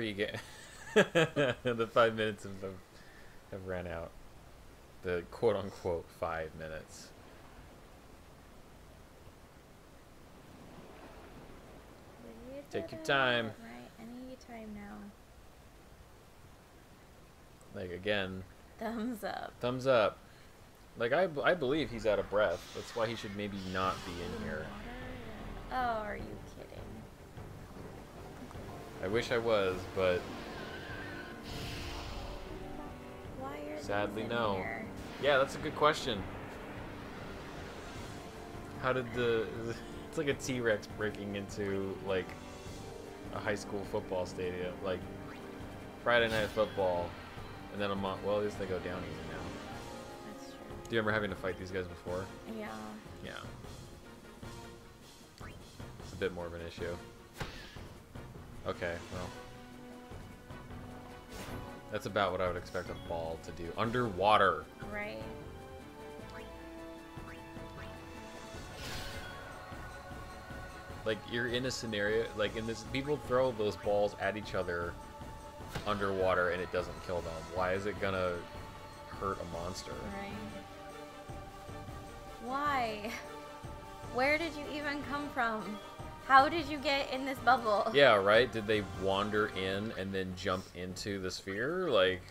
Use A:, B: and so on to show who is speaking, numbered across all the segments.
A: Pre-game. the five minutes have, have, have ran out. The quote-unquote five minutes. Take your time.
B: Right, any time now.
A: Like again,
B: Thumbs up.
A: thumbs up. Like I, I believe he's out of breath. That's why he should maybe not be in here.
B: Oh, are you kidding?
A: I wish I was, but
B: Why are
A: Sadly, no. yeah, that's a good question. How did the? It's like a T-Rex breaking into like a high school football stadium, like Friday night football, and then a month. Well, at least they go down easy now.
B: That's true.
A: Do you remember having to fight these guys before?
B: Yeah.
A: Yeah. It's a bit more of an issue. Okay, well. That's about what I would expect a ball to do. Underwater.
B: Right.
A: Like, you're in a scenario, like, in this, people throw those balls at each other underwater and it doesn't kill them. Why is it gonna hurt a monster?
B: Right. Why? Where did you even come from? How did you get in this bubble?
A: Yeah, right? Did they wander in and then jump into the sphere? Like,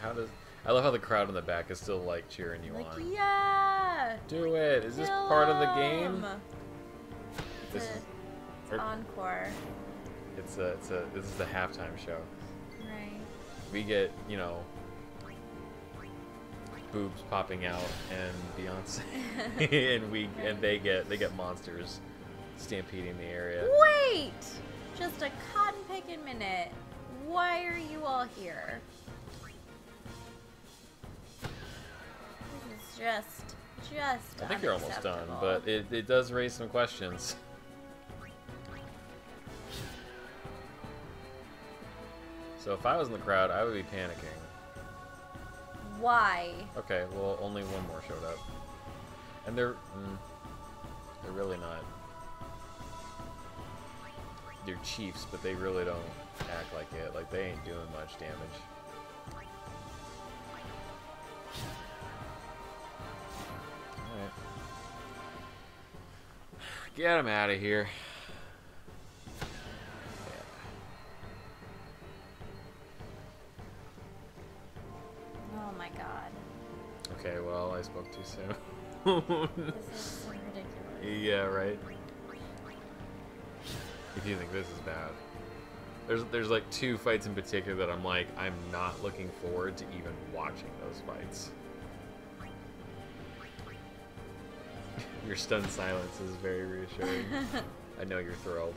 A: how does? I love how the crowd in the back is still like cheering you
B: Like,
A: on.
B: yeah.
A: Do it! Is this part of the game? This
B: It's,
A: is,
B: a,
A: or-
B: encore.
A: it's a, it's a, this is the halftime show.
B: Right.
A: We get, you know, boobs popping out and Beyonce, and we, and they get, they get monsters stampeding the area.
B: Wait! Just a cotton picking minute. Why are you all here? This is just, just.
A: I think you're almost done, but it, it does raise some questions. So if I was in the crowd, I would be panicking.
B: Why?
A: Okay, well, only one more showed up. And they're... Mm, they're really not... They're chiefs, but they really don't act like it. Like, they ain't doing much damage. Alright. Get him out of here.
B: so.
A: Yeah, right. If you think this is bad. There's there's like two fights in particular that I'm like I'm not looking forward to even watching those fights. Your stunned silence is very reassuring. I know you're thrilled.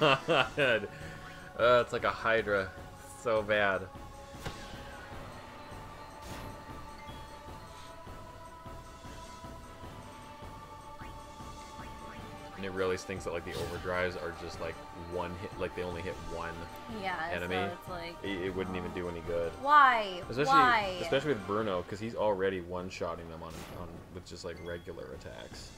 B: God.
A: uh, it's like a Hydra. So bad. And it really stinks that like the overdrives are just like one hit, like they only hit one
B: Yeah,
A: enemy.
B: so it's like.
A: It, it wouldn't even do any good.
B: Why?
A: Especially,
B: Why?
A: especially with Bruno, because he's already one-shotting them on, on with just like regular attacks.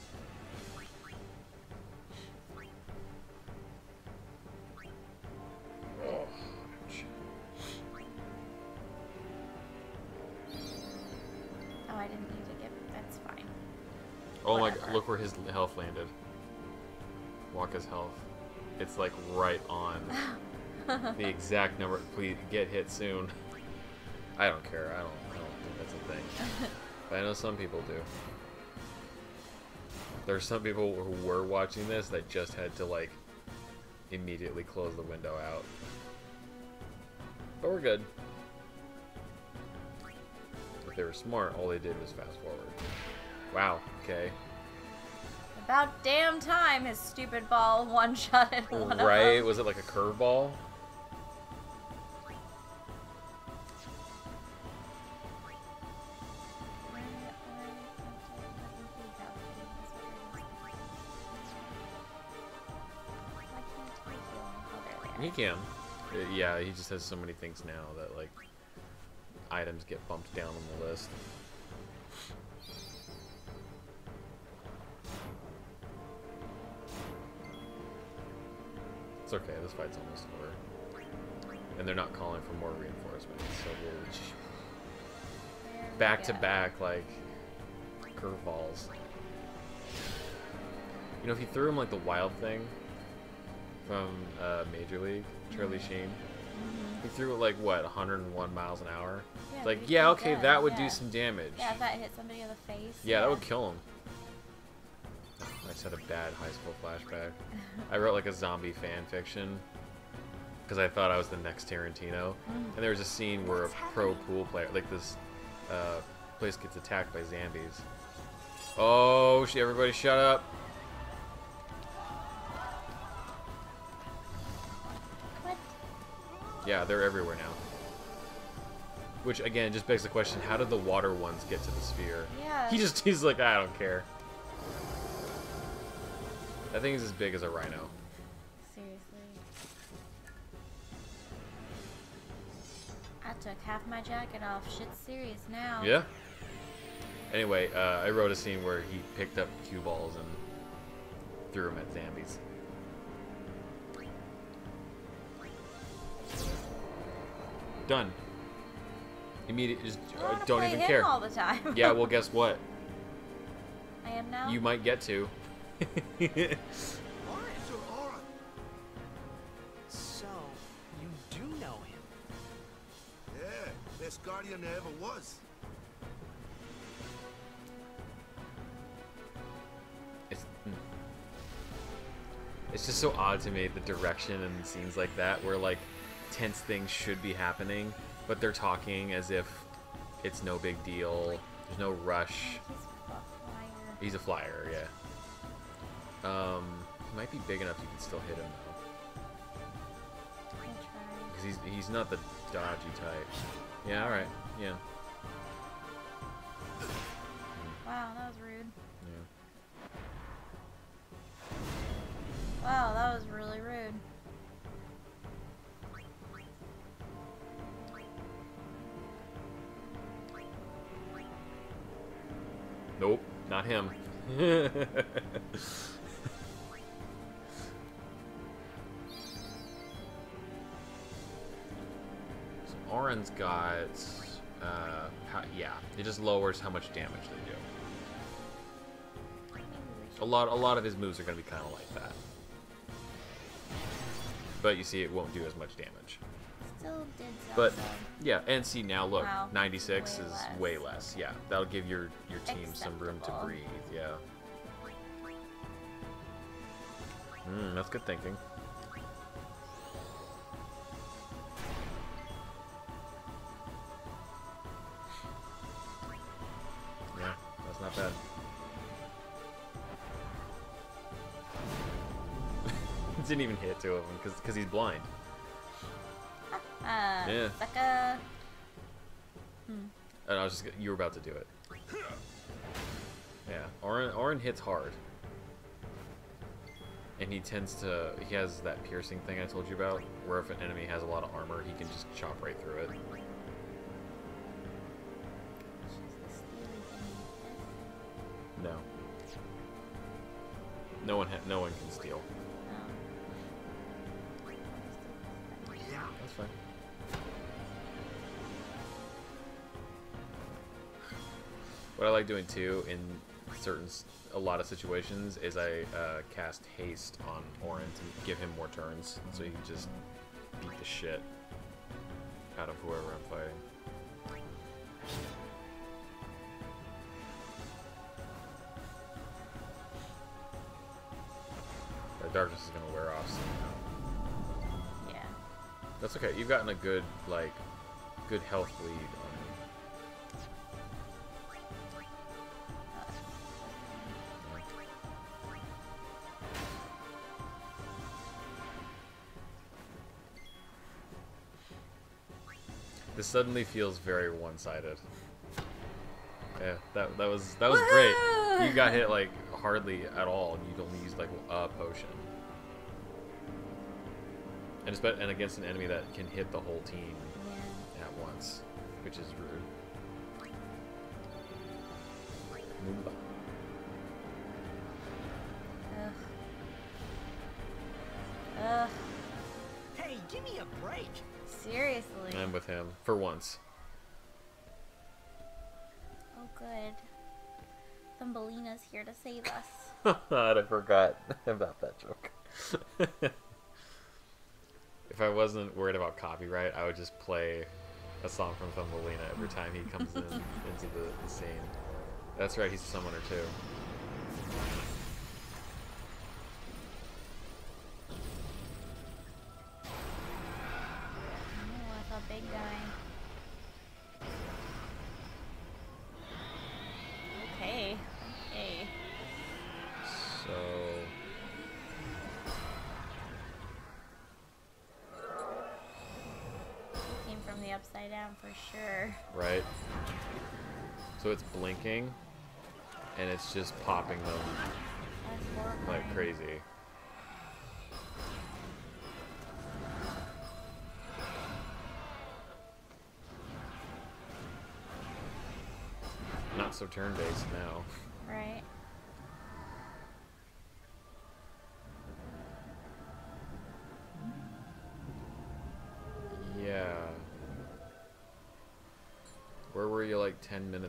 A: Look where his health landed. Wakka's health. It's like right on the exact number. Please get hit soon. I don't care. I don't, I don't think that's a thing. but I know some people do. There's some people who were watching this that just had to like immediately close the window out. But we're good. If they were smart, all they did was fast forward. Wow, okay.
B: About damn time his stupid ball one of
A: Right?
B: them.
A: Was it like a curveball? He can. Uh, Yeah, he just has so many things now that like items get bumped down on the list. It's okay, this fight's almost over. And they're not calling for more reinforcements, so we'll back to back like curveballs. You know, if you threw him like the wild thing from uh, Major League, Charlie Sheen, he threw it like what, 101 miles an hour.
B: Yeah,
A: like, yeah, okay, that would
B: yeah.
A: do some damage.
B: Yeah, if that hit somebody in the face.
A: Yeah, that would kill him. I just had a bad high school flashback. I wrote like a zombie fan fiction because I thought I was the next Tarantino, and there was a scene where a pro pool player, like this uh, place, gets attacked by zombies. Oh, sh- everybody, shut up!
B: What?
A: Yeah, they're everywhere now. Which again just begs the question: How did the water ones get to the sphere?
B: Yeah.
A: He just he's like, I don't care. That thing is as big as a rhino.
B: Seriously. I took half my jacket off. Shit's serious now.
A: Yeah. Anyway, uh, I wrote a scene where he picked up cue balls and threw them at zombies. Done. Immediately, Just uh, don't even care.
B: all the time.
A: yeah. Well, guess what?
B: I am now.
A: You might get to.
C: Orange or Auron?
D: So, you do know him.
C: Yeah, best guardian there ever was.
A: It's, mm. it's just so odd to me the direction and scenes like that where like tense things should be happening, but they're talking as if it's no big deal. There's no rush.
B: He's a flyer.
A: He's a flyer, yeah. Um, he might be big enough you can still hit him though, because he's he's not the dodgy type. Yeah, all right, yeah,
B: Wow, that was rude.
A: yeah.
B: Wow, that was really rude.
A: Nope, not him. Auron's got, uh, yeah, it just lowers how much damage they do. A lot, a lot of his moves are going to be kind of like that. But you see, it won't do as much damage. But yeah, and see now, look,
B: Wow,
A: 96
B: way
A: is
B: less.
A: way less. Yeah, that'll give your your team some room to breathe. Yeah. Hmm, that's good thinking. Two of them because because he's blind.
B: Uh,
A: Yeah.
B: sucker.
A: And I was just you were about to do it. Yeah, Auron Auron hits hard. And he tends to he has that piercing thing I told you about, where if an enemy has a lot of armor, he can just chop right through it. No. No one ha- no one can steal. What I like doing too in certain, a lot of situations is I uh, cast haste on Auron to give him more turns, so he can just beat the shit out of whoever I'm fighting. darkness is gonna wear off soon.
B: Yeah.
A: That's okay. You've gotten a good like good health lead This suddenly feels very one-sided. Yeah, that that was that was great. You got hit like hardly at all, and you only used like a potion. And, espe- and against an enemy that can hit the whole team
B: Yeah.
A: at once, which is rude. Him for once.
B: Oh, good. Thumbelina's here to save us.
A: I forgot about that joke. if I wasn't worried about copyright, I would just play a song from Thumbelina every time he comes in into the, the scene. That's right, he's a summoner too.
B: For sure.
A: right? So it's blinking, and it's just popping them like crazy. Not so turn-based now.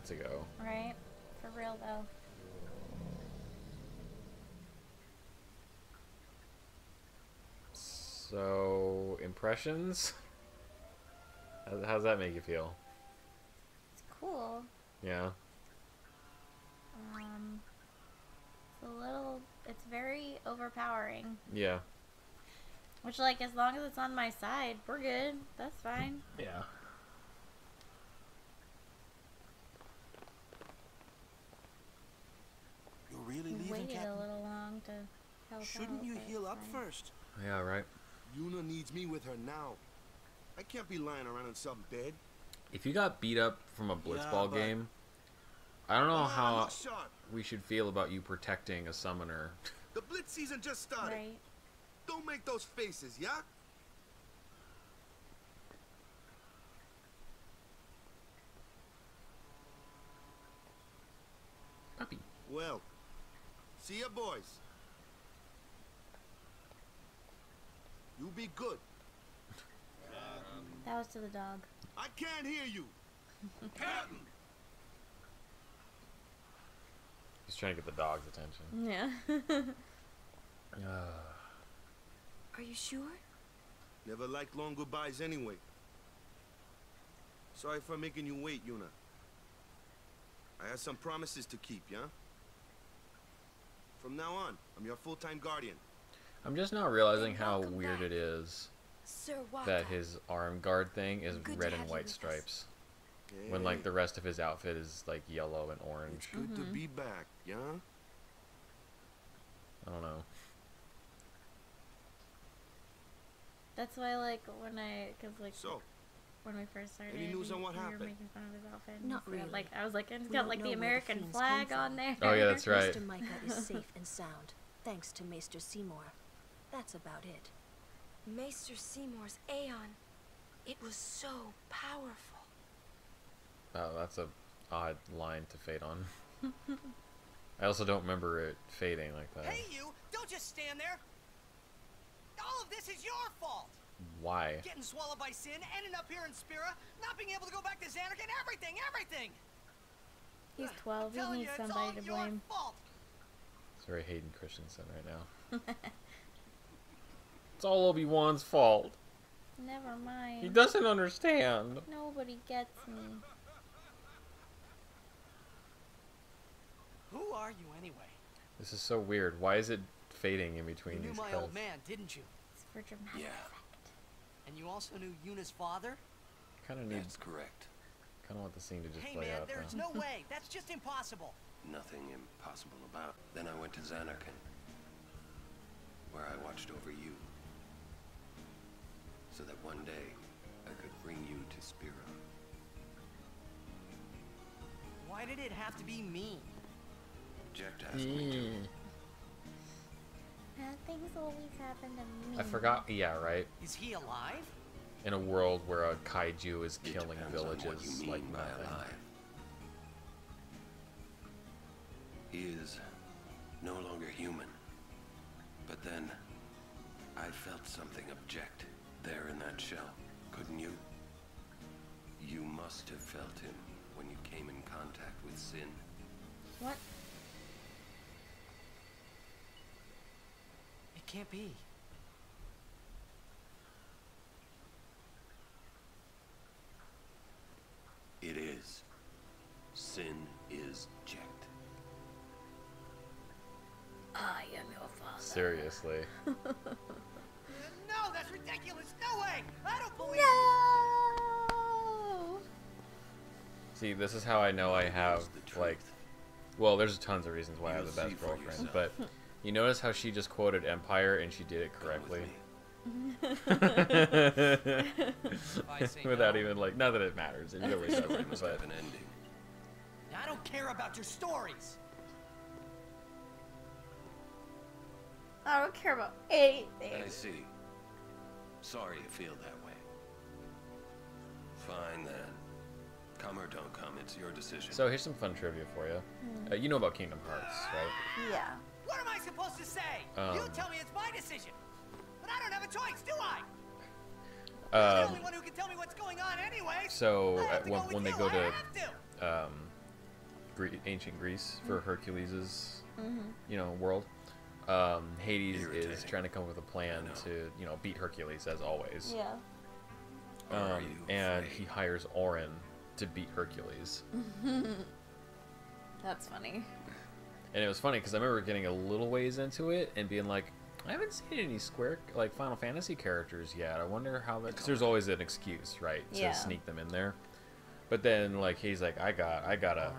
A: minutes ago?
B: Right. For real though.
A: So, impressions? How- How's that make you feel?
B: It's cool.
A: Yeah.
B: Um. It's a little. It's very overpowering.
A: Yeah.
B: Which, like, as long as it's on my side, we're good. That's fine.
A: Yeah.
E: Really
B: We
E: leaving,
B: waited a little long to help
E: Shouldn't
B: out,
E: you heal up
B: fine.
E: first?
A: Yeah, right.
E: Yuna needs me with her now. I can't be lying around in some bed.
A: If you got beat up from a blitzball
E: but-
A: game, I don't know
E: Ah,
A: how we should feel about you protecting a summoner.
E: The blitz season just started.
B: Right.
E: Don't make those faces, yeah?
A: Puppy.
E: Well, see ya, boys. You be good.
B: That was to the dog.
E: I can't hear you.
C: Captain!
A: He's trying to get the dog's attention.
B: Yeah.
F: Are you sure?
E: Never liked long goodbyes anyway. Sorry for making you wait, Yuna. I have some promises to keep, yeah? From now on, I'm your full-time guardian.
A: I'm just now realizing how
F: welcome
A: weird
F: back.
A: it is
F: Sir
A: that his arm guard thing is
F: Good
A: red and white
F: with us.
A: stripes. When like the rest of his outfit is like yellow and orange.
E: It's
A: orange.
E: good to mm-hmm. be back, yeah?
A: I don't know.
B: That's why, like, when I, cause like
E: So,
B: when we first started,
E: Any news
B: we,
E: on what
B: we were making fun of his outfit. and
F: Not
B: stuff.
F: really.
B: Like, I was like, and it's
F: We
B: got like the
F: where the
B: American flag
F: came
B: on there.
A: Oh yeah, that's right.
F: Mr. Mika is safe and sound, thanks to Maester Seymour. That's about it.
G: Maester Seymour's Aeon. It was so powerful.
A: Oh, that's a odd line to fade on. I also don't remember it fading like that.
D: Hey, you! Don't just stand there! All of this is your fault!
A: Why?
D: Getting swallowed by sin, ending up here in Spira, not being able to go back to Xanark, and everything, everything!
B: He's 12. He needs
D: you, it's
B: somebody to blame.
D: fault!
A: It's very Hayden Christensen right now. it's all Obi Wan's fault.
B: Never mind.
A: He doesn't understand.
B: Nobody gets me.
D: Who are you anyway?
A: This is so weird. Why is it fading in between
D: You
A: between
D: knew
A: these
D: my
A: credits.
D: old man, didn't you?
B: It's for dramatic
H: Yeah.
B: Effect.
D: And you also knew Yuna's father?
A: Kind of need,
H: That's correct.
A: kind of want the scene to just
D: Hey
A: play
D: man,
A: out.
D: there's
A: though.
D: no way. That's just impossible.
H: Nothing impossible about. Then I went to Zanarkand, where I watched over you, so that one day I could bring you to Spira.
D: Why did it have to be me?
H: Jecht asked me to.
A: Hmm.
B: Bad things always happen to me.
A: I forgot. Yeah, right.
D: Is he alive?
A: In a world where a kaiju is
H: It
A: killing
H: on what
A: villages
H: you mean
A: like
H: by
A: nothing.
H: alive. He is no longer human. But then, I felt something object there in that shell, couldn't you? You must have felt him when you came in contact with Sin.
B: What?
D: Can't be.
H: It is. Sin is Jecht.
B: I am your father.
A: Seriously.
D: No, that's ridiculous. No way. I don't believe
B: No.
A: See, this is how I know I have
H: Knows the truth.
A: like. Well, there's tons of reasons why I have the best girlfriend,
H: yourself.
A: but you notice how she just quoted Empire and she did it
H: Come with
A: correctly.
H: me.
D: I say
A: Without
D: no.
A: even like, not that it matters. It
H: Every
A: always
H: story
A: does,
H: must
A: but
H: have an ending.
D: I don't care about your stories.
B: I don't care about anything.
H: I see. Sorry you feel that way. Fine then. Come or don't come, it's your decision.
A: So here's some fun trivia for you. Uh, you know about Kingdom Hearts, right?
B: Yeah.
D: What am I supposed to say? you
A: Um.
D: tell me it's my decision. But I don't have a choice, do I? You're the
A: Um,
D: only one who can tell me what's going on anyway.
A: so
D: I have to
A: when,
D: go
A: when they go to
D: to.
A: um, Gre- ancient Greece for Hercules's,
B: Mm-hmm.
A: you know, world, um, Hades is trying to come up with a plan
H: I
A: to, you know, beat Hercules as always.
B: Yeah.
A: Um, and
H: afraid?
A: he hires Auron to beat Hercules.
B: That's funny.
A: And it was funny because I remember getting a little ways into it and being like, I haven't seen any Square like Final Fantasy characters yet. I wonder how that. Because there's always an excuse, right, to
B: Yeah.
A: sneak them in there. But then like he's like, I got, I got a.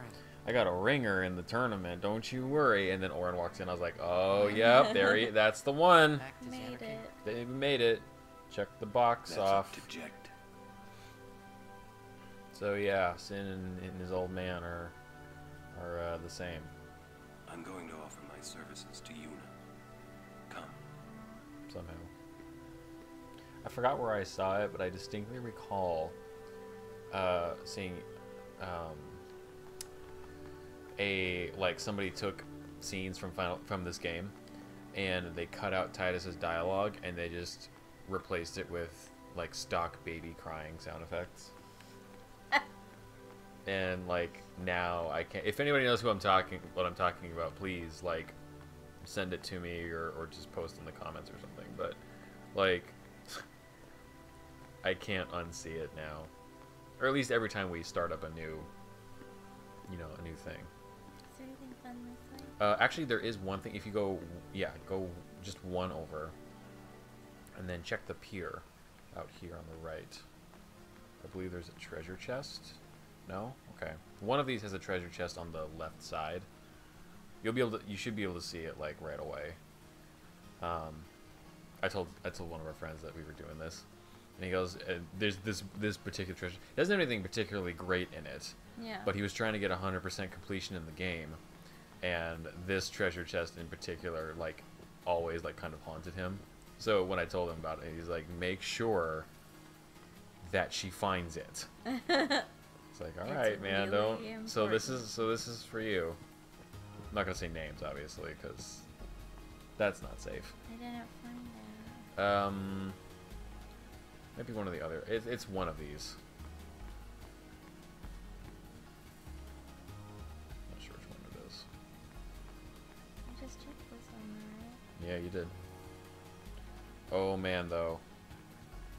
A: I got a ringer in the tournament. Don't you worry. And then Auron walks in. I was like, Oh, yep, there he, that's the one.
B: Made it.
A: They made it. Check the box
H: That's
A: off.
H: up.
A: So yeah, Sin and, and his old man are, are uh, the same.
H: I'm going to offer my services to Yuna. Come.
A: somehow. I forgot where I saw it, but I distinctly recall uh, seeing um, a like somebody took scenes from final from this game, and they cut out Tidus's dialogue and they just replaced it with like stock baby crying sound effects. and like now I can't. If anybody knows who I'm talking, what I'm talking about, please like send it to me or, or just post in the comments or something. But like, I can't unsee it now, or at least every time we start up a new, you know, a new thing.
B: Is there anything fun this way?
A: Uh, actually, there is one thing. If you go, yeah, go just one over, and then check the pier out here on the right. I believe there's a treasure chest. No, okay. One of these has a treasure chest on the left side. You'll be able to. You should be able to see it like right away. Um, I told I told one of our friends that we were doing this, and he goes, uh, "There's this this particular treasure. It doesn't have anything particularly great in it,
B: Yeah.
A: but he was trying to get 100% completion in the game and this treasure chest in particular like always like kind of haunted him so when i told him about it he's like make sure that she finds it it's like all
B: It's
A: right man
B: really
A: don't so this is so this is for you i'm not gonna say names obviously because that's not safe
B: I didn't find it.
A: um maybe one of the other it, it's one of these not sure which one it is
B: I just checked this one, right?
A: Yeah, you did. Oh man, though,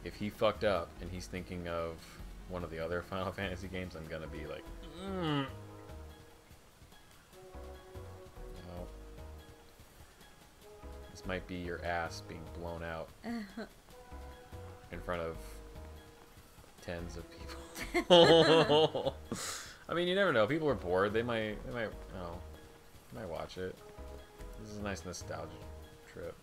A: if he fucked up and he's thinking of one of the other Final Fantasy games, I'm gonna be like, mm. This might be your ass being blown out in front of tens of people. I mean, you never know. People are bored. They might. They might. Oh, they might watch it. This is a nice nostalgia trip.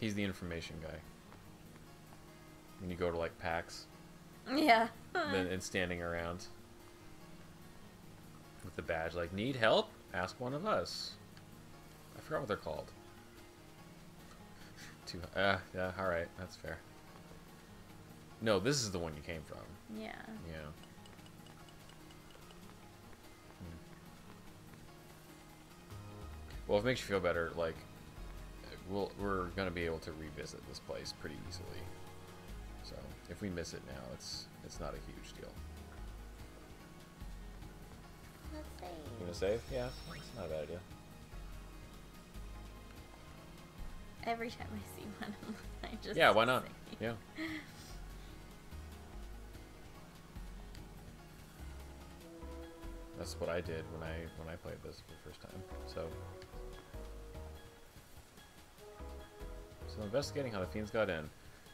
A: He's the information guy. When you go to like PAX,
B: Yeah.
A: and standing around with the badge, like, need help? Ask one of us. I forgot what they're called. Two. Uh, yeah. All right, that's fair. No, this is the one you came from.
B: yeah.
A: Yeah. Well, if it makes you feel better, like, we'll, we're gonna be able to revisit this place pretty easily. So if we miss it now, it's it's not a huge deal.
B: Let's see.
A: You gonna save? Yeah, it's not a bad idea.
B: Every time I see one, I just.
A: Yeah, why not?
B: save.
A: Yeah. That's what I did when I when I played this for the first time. So So investigating how the fiends got in.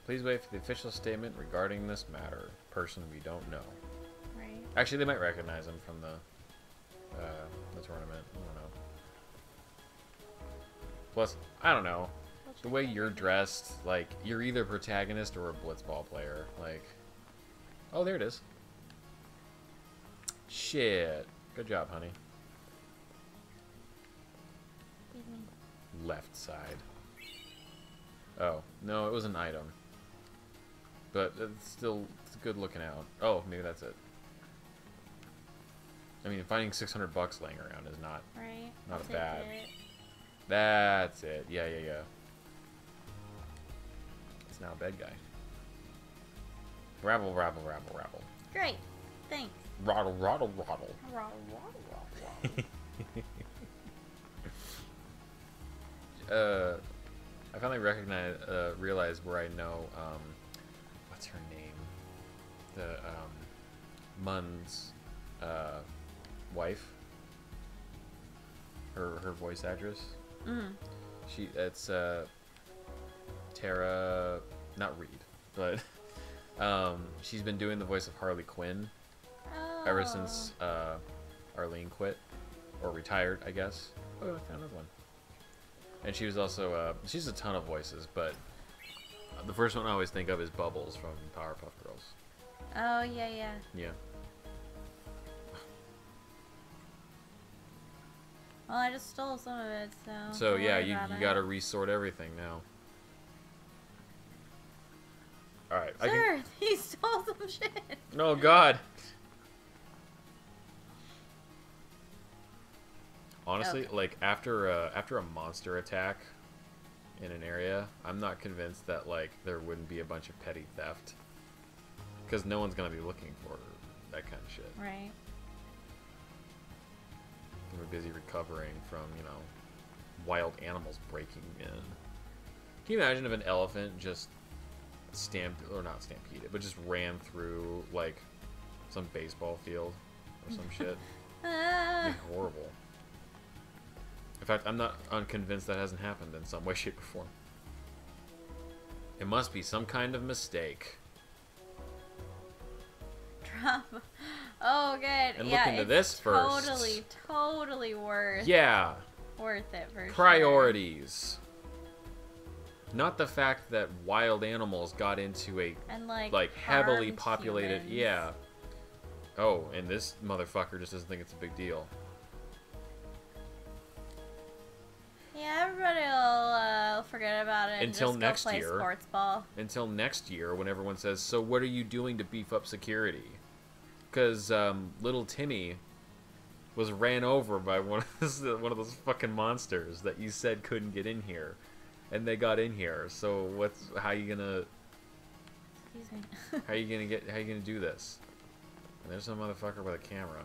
A: Please wait for the official statement regarding this matter. Person we don't know.
B: Right.
A: Actually, they might recognize him from the uh, the tournament. I don't know. Plus, I don't know. The way you're dressed, like you're either a protagonist or a blitzball player. Like, oh, there it is. Shit. Good job, honey. Left side. Oh no, it was an item. But it's still it's good looking out. Oh, maybe that's it. I mean, finding 600 bucks laying around is not
B: Right.
A: Not
B: I'll
A: a bad.
B: it.
A: That's it. Yeah, yeah, yeah. It's now a bad guy. Rabble, rabble, rabble, rabble.
B: Great. Thanks.
A: Rattle, rattle, rattle.
B: Rattle, raw, raw.
A: Uh, I finally recognize, uh, realized where I know, um, what's her name? The, um, Mun's, uh, wife. Her, her voice actress.
B: Mm.
A: She, it's, uh, Tara, not Reid, but, um, she's been doing the voice of Harley Quinn
B: Oh.
A: ever since, uh, Arleen quit, or retired, I guess. Oh, I found another one. And she was also, uh, she's a ton of voices, but the first one I always think of is Bubbles from Powerpuff Girls.
B: Oh yeah, yeah.
A: Yeah.
B: Well, I just stole some of it, so.
A: So yeah, you, you
B: it.
A: gotta resort everything now. Alright, I can...
B: Sir, he stole some shit.
A: Oh god! Honestly,
B: Okay.
A: like after a, after a monster attack in an area, I'm not convinced that like there wouldn't be a bunch of petty theft. Because no one's gonna be looking for that kind of shit.
B: Right.
A: We're busy recovering from, you know, wild animals breaking in. Can you imagine if an elephant just stamped, or not stampeded, but just ran through, like, some baseball field or some shit? It'd be horrible. In fact, I'm not unconvinced that hasn't happened in some way, shape, or form. It must be some kind of mistake.
B: Drop. Oh, good.
A: And look
B: yeah,
A: into
B: it's
A: this first.
B: Totally, totally worth.
A: Yeah,
B: Worth it for sure.
A: priorities. Not the fact that wild animals got into a
B: And like.
A: like heavily populated.
B: humans.
A: Yeah. Oh, and this motherfucker just doesn't think it's a big deal.
B: Yeah, everybody will uh, forget about it.
A: Until next year.
B: Sports ball.
A: Until next year, when everyone says, "So what are you doing to beef up security?" Because um, little Timmy was ran over by one of those, one of those fucking monsters that you said couldn't get in here, and they got in here. So what's how you gonna
B: Excuse me.
A: how you gonna get how you gonna do this? And there's some motherfucker with a camera.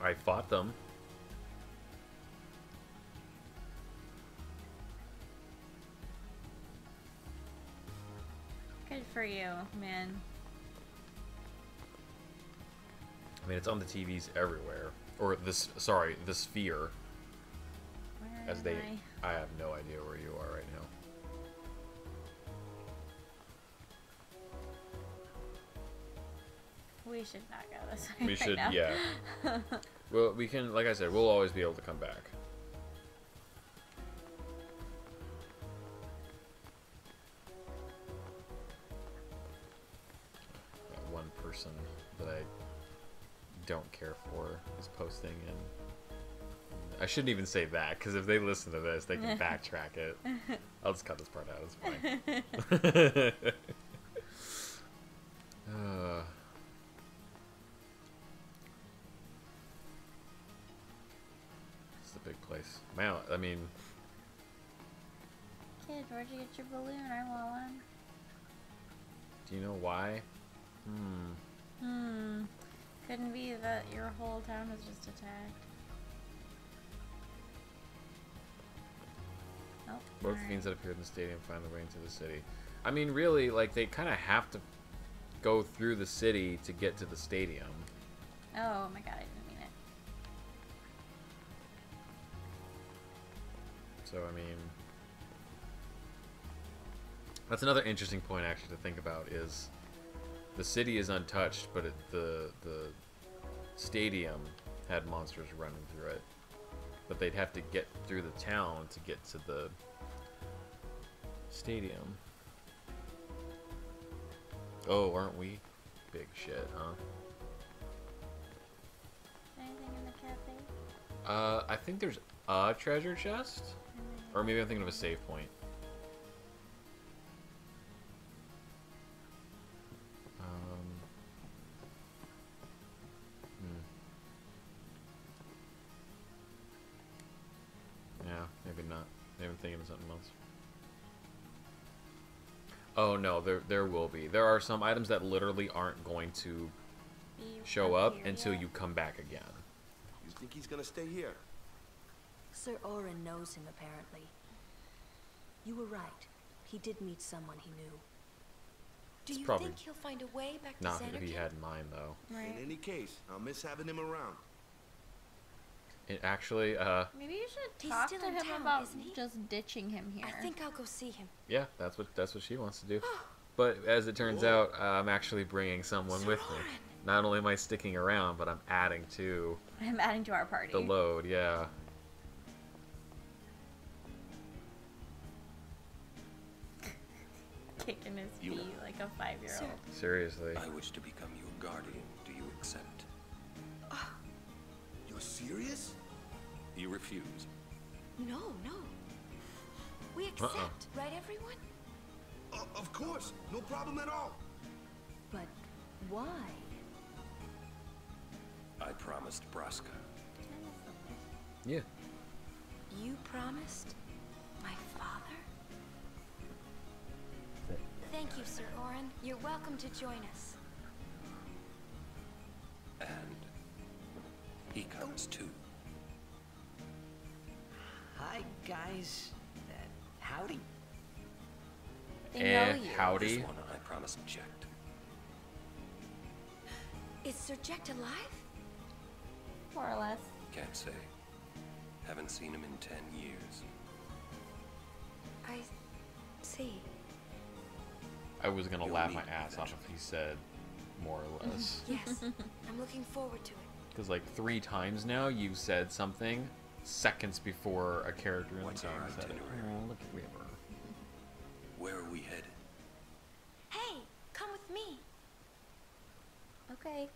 A: I fought them.
B: Good for you, man.
A: I mean, it's on the TVs everywhere. Or this, sorry, the Sphere,
B: Where
A: as they.
B: am
A: I have no idea where you are right now.
B: We should not go this way.
A: We
B: right
A: should,
B: now.
A: yeah. Well, we can, like I said, we'll always be able to come back. Person that I don't care for is posting, and I shouldn't even say that because if they listen to this, they can backtrack it. I'll just cut this part out. It's fine.
B: was just attacked. Nope.
A: Both
B: alright.
A: fiends that appeared in the stadium find their way into the city. I mean, really, like they kind of have to go through the city to get to the stadium.
B: Oh my god, I didn't mean it.
A: So I mean, that's another interesting point actually to think about is the city is untouched, but it, the the stadium had monsters running through it. But they'd have to get through the town to get to the stadium. Oh, aren't we? Big shit, huh?
B: Anything in the cafe?
A: Uh, I think there's a treasure chest, or maybe I'm thinking of a save point. Maybe not. Maybe I'm thinking of something else. Oh no, there there will be. There are some items that literally aren't going to show
B: up
A: up until
B: yet?
A: you come back again.
E: You think he's gonna stay here?
F: Sir Auron knows him, apparently. You were right. He did meet someone he knew.
G: Do
A: It's
G: you think he'll find a way back to
A: Not
G: Zanarkand?
A: if he had in mind though.
B: Right.
E: In any case, I'll miss having him around.
A: It actually, uh,
B: Maybe you should
G: He's
B: talk to him
G: town,
B: about just ditching him here.
G: I think I'll go see him.
A: yeah, that's what that's what she wants to do. But as it turns out, uh, I'm actually bringing someone
G: Sir
A: with me. Not only am I sticking around, but I'm adding to
B: I'm adding to our party.
A: the load. Yeah.
B: Kicking his feet like a five-year-old.
A: Seriously.
H: I wish to become your guardian. Do you accept?
E: You're serious?
H: You refuse.
G: No, no. We uh-uh. accept, right, everyone?
E: O- of course, no problem at all.
F: But why?
H: I promised Braska.
A: Yeah.
G: You promised my father? Thank you, Sir Auron. You're welcome to join us.
H: And he comes too.
I: Hi, guys. Uh, howdy.
B: They
A: Eh,
B: know you.
A: howdy.
H: This one I promised Jecht.
G: Is Sir Jecht alive?
B: More or less.
H: Can't say. Haven't seen him in ten years.
G: I see.
A: I was gonna
H: You'll
A: laugh my ass off if he said more or less.
G: Yes. I'm looking forward to it.
A: Because like three times now you said something seconds before a character in
H: What's
A: the game said it.
H: itinerary?
A: Oh, look at Weaver.
H: Where are we headed?
G: Hey, come with me.
B: Okay.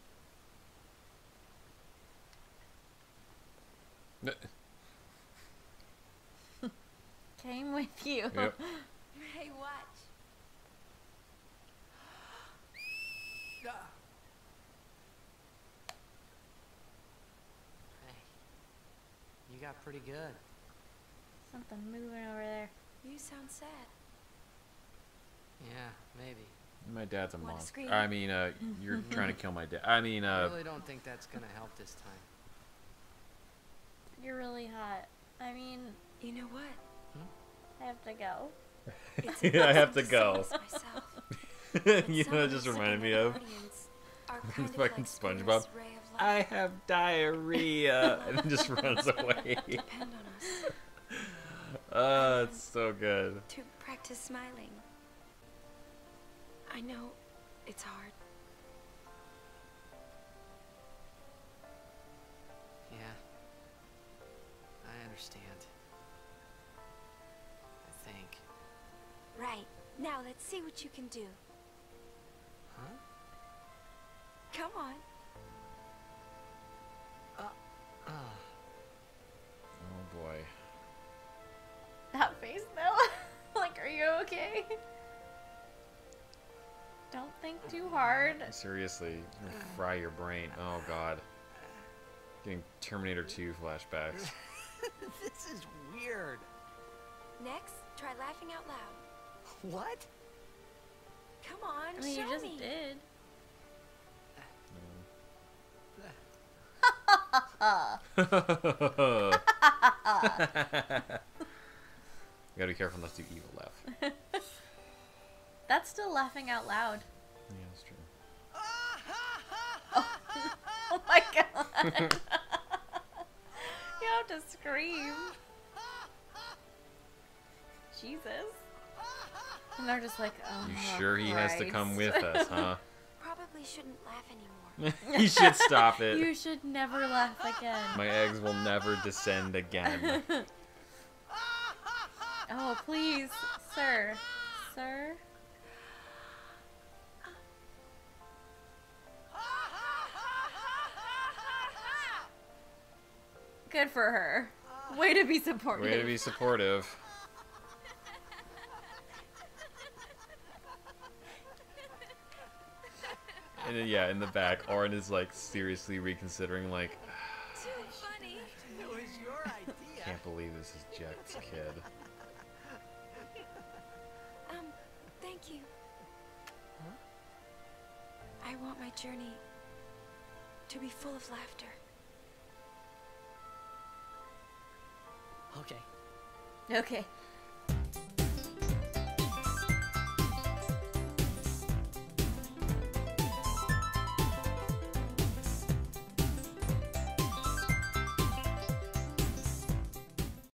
B: Came with you.
A: Yep.
G: Hey, watch.
I: Hey, you got pretty good.
B: Something moving over there.
G: You sound sad.
I: Yeah, maybe.
A: My dad's a monster. I mean, uh, you're trying to kill my dad. I mean,
I: I
A: uh,
I: really don't think that's gonna help this time.
B: You're really hot. I mean,
G: You know what?
B: I have to go.
G: It's
A: I have to go.
G: myself,
A: you know, it just
G: the
A: reminded me of
G: guardians are kind of
A: fucking
G: like
A: SpongeBob.
G: Spirit's ray of
A: I have diarrhea, and then just runs away.
G: Depend on us
A: Oh, it's so good.
G: to practice smiling. I know it's hard.
I: Yeah. I understand. I think.
G: Right. Now let's see what you can do.
I: Huh?
G: Come on.
A: Oh boy.
B: That face though. like, are you okay? Don't think too hard.
A: Seriously, you're fry your brain. Oh god. Getting Terminator 2 flashbacks.
I: this is weird.
G: Next, try laughing out loud.
I: What?
G: Come on,
B: I mean,
G: show
B: you just
G: me.
B: did.
A: gotta be careful not to do evil laugh.
B: That's still laughing out loud.
A: Yeah, that's true.
B: Oh my god. you have to scream. Jesus. And they're just like, oh.
A: You sure he has to come with us, huh?
G: Probably shouldn't laugh anymore.
A: you should stop it.
B: You should never laugh again.
A: My eggs will never descend again.
B: oh, please, sir. Sir? Good for her. Way to be supportive.
A: Way to be supportive. And then, yeah, in the back, Auron is like seriously reconsidering, like,
G: Too funny.
I: It was your idea.
A: can't believe this is Jecht's kid.
G: Um, thank you. I want my journey to be full of laughter.
I: Okay.
B: Okay.